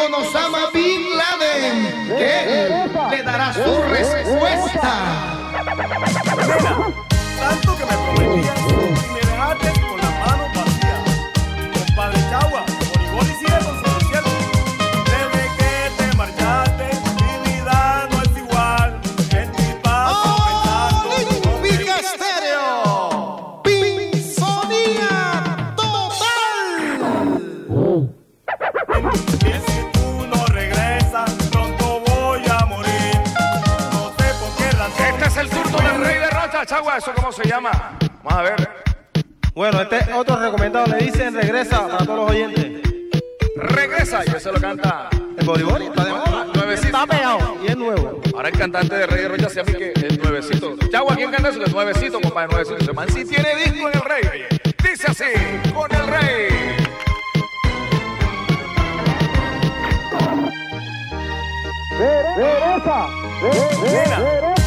con Osama Bin Laden. Le dará su respuesta. tanto que me Chagua. ¿Eso cómo se llama? Vamos a ver. Bueno, este otro recomendado le dicen regresa para todos los oyentes. Regresa y eso lo canta. El Boribori está de moda. Nuevecito. Está pegado y es nuevo. Ahora el cantante de Rey de Rocha se llama que el nuevecito. Chagua, ¿quién canta eso? El nuevecito, compadre, nuevecito. Ese man sí tiene disco en el rey. Dice así, con el rey. Tanto que